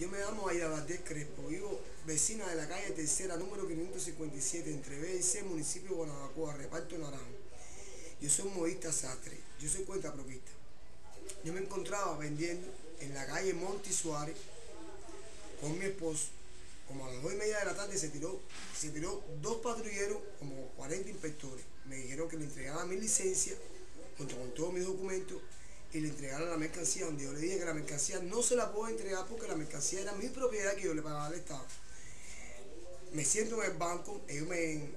Yo me llamo Aida Valdés Crespo, vivo vecina de la calle Tercera, número 557, entre B y C, municipio de Guanabacoa, reparto Naranjo. Yo soy un modista sastre, yo soy cuenta propista. Yo me encontraba vendiendo en la calle Monti Suárez con mi esposo. Como a las dos y media de la tarde se tiró, se tiró dos patrulleros, como 40 inspectores. Me dijeron que le entregaba mi licencia junto con todos mis documentos y le entregaron la mercancía, donde yo le dije que la mercancía no se la puedo entregar porque la mercancía era mi propiedad que yo le pagaba al Estado. Me siento en el banco, ellos me,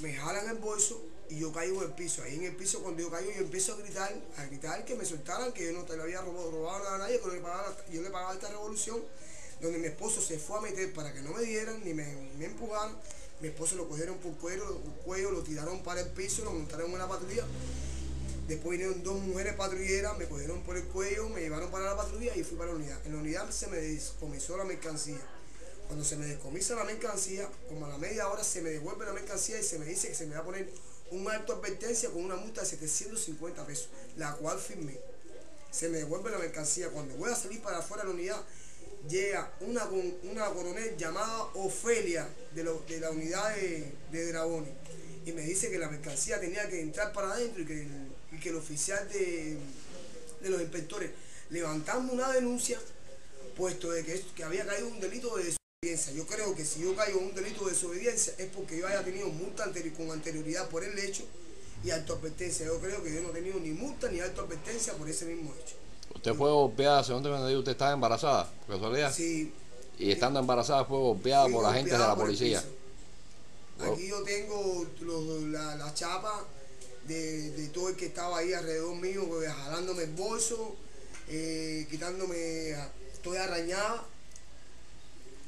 me jalan el bolso y yo caigo en el piso. Ahí en el piso, cuando yo caigo, yo empiezo a gritar, a gritar que me soltaran, que yo no te lo había robado, robado a nadie, que yo le, pagaba, yo le pagaba esta revolución, donde mi esposo se fue a meter para que no me dieran ni me, me empujaran. Mi esposo lo cogieron por cuello, cuello, lo tiraron para el piso, lo montaron en una patrulla Después vinieron dos mujeres patrulleras, me cogieron por el cuello, me llevaron para la patrulla y fui para la unidad. En la unidad se me descomisó la mercancía. Cuando se me descomisa la mercancía, como a la media hora se me devuelve la mercancía y se me dice que se me va a poner un alto advertencia con una multa de 750 pesos, la cual firmé. Se me devuelve la mercancía. Cuando voy a salir para afuera de la unidad, llega una, una coronel llamada Ofelia de, la unidad de, de Dragones y me dice que la mercancía tenía que entrar para adentro y que el, que el oficial de, los inspectores levantando una denuncia, puesto de que, que había caído un delito de desobediencia. Yo creo que si yo caigo en un delito de desobediencia es porque yo haya tenido multa con anterioridad por el hecho y alto advertencia. Yo creo que yo no he tenido ni multa ni alto advertencia por ese mismo hecho. ¿Usted fue golpeada, según te usted estaba embarazada, por casualidad? Sí. Y estando embarazada fue golpeada por agentes de la policía. Aquí yo tengo la, chapa de, todo el que estaba ahí alrededor mío, pues, jalándome el bolso, eh, quitándome, estoy arañada,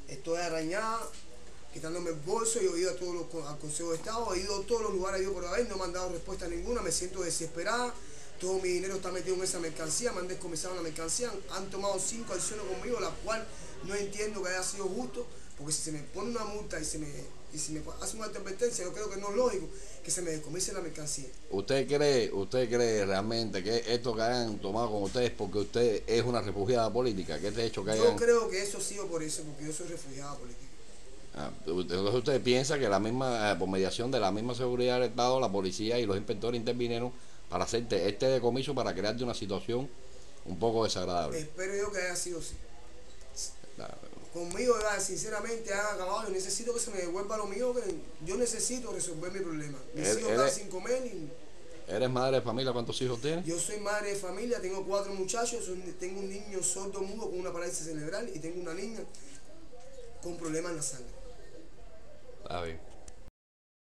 estoy arañada, quitándome el bolso, yo he ido a todos los, al Consejo de Estado, he ido a todos los lugares yo por haber, no me han dado respuesta ninguna, me siento desesperada, todo mi dinero está metido en esa mercancía, me han descomisado la mercancía, han tomado cinco acciones conmigo, la cual no entiendo que haya sido justo, porque si se me pone una multa y se me, y si me hace una advertencia, yo creo que no es lógico que se me descomise la mercancía. ¿Usted cree, usted cree realmente que esto que hayan tomado con ustedes porque usted es una refugiada política? que este hecho que Yo creo que eso ha sido por eso, porque yo soy refugiada política. Ah, entonces usted piensa que la misma, eh, por mediación de la misma seguridad del Estado, la policía y los inspectores intervinieron para hacerte este decomiso para crearte una situación un poco desagradable. Espero yo que haya sido así. Conmigo, sinceramente, han acabado. Yo necesito que se me devuelva lo mío, que yo necesito resolver mi problema. Mis hijos están sin comer y... ¿Eres madre de familia? ¿Cuántos hijos tienes? Yo soy madre de familia, tengo cuatro muchachos, tengo un niño sordo mudo con una parálisis cerebral y tengo una niña con problemas en la sangre.